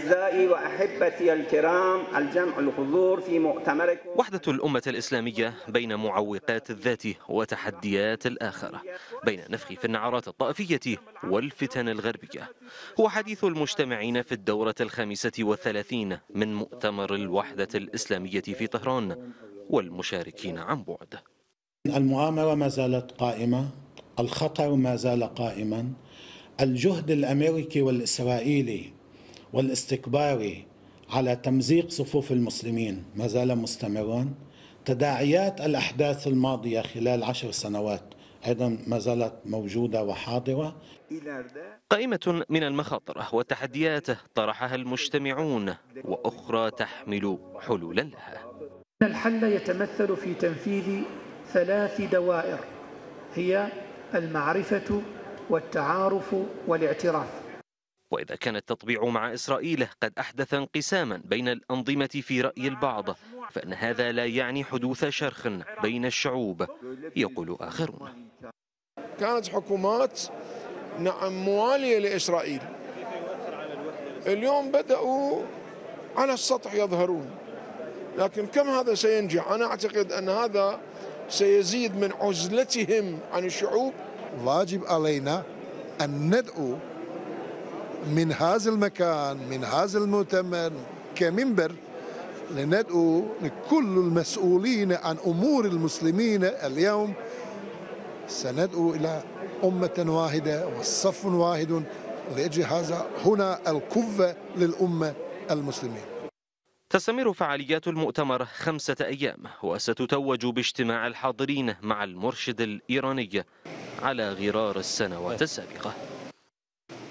أعزائي وأحبتي الكرام الجمع الحضور في مؤتمركم. وحدة الأمة الإسلامية بين معوقات الذات وتحديات الآخرة بين نفخ في النعرات الطائفية والفتن الغربية. هو حديث المجتمعين في الدورة الخامسة والثلاثين من مؤتمر الوحدة الإسلامية في طهران والمشاركين عن بعد. المؤامرة ما زالت قائمة الخطر ما زال قائما الجهد الأمريكي والإسرائيلي والاستكباري على تمزيق صفوف المسلمين ما زال مستمرا تداعيات الأحداث الماضية خلال عشر سنوات أيضا ما زالت موجودة وحاضرة. قائمة من المخاطر والتحديات طرحها المجتمعون وأخرى تحمل حلولا لها. الحل يتمثل في تنفيذ ثلاث دوائر هي المعرفة والتعارف والاعتراف. وإذا كان التطبيع مع إسرائيل قد أحدث انقساما بين الأنظمة في رأي البعض فإن هذا لا يعني حدوث شرخ بين الشعوب يقول آخرون. كانت حكومات نعم موالية لإسرائيل. اليوم بدأوا على السطح يظهرون. لكن كم هذا سينجح؟ أنا أعتقد أن هذا سيزيد من عزلتهم عن الشعوب. واجب علينا أن ندعو من هذا المكان من هذا المؤتمر كمنبر لندعو لكل المسؤولين عن أمور المسلمين اليوم. سندعو إلى أمة واحدة والصف واحد لأجل هذا هنا الكفة للأمة المسلمين. تستمر فعاليات المؤتمر خمسة أيام وستتوج باجتماع الحاضرين مع المرشد الإيراني على غرار السنوات السابقة.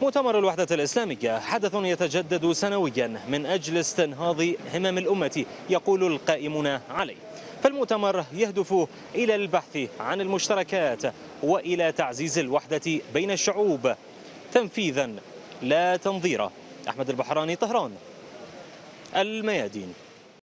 مؤتمر الوحدة الإسلامية حدث يتجدد سنويا من أجل استنهاض همم الأمة يقول القائمون عليه. فالمؤتمر يهدف إلى البحث عن المشتركات وإلى تعزيز الوحدة بين الشعوب. تنفيذا لا تنظيرا أحمد البحراني طهران. الميادين.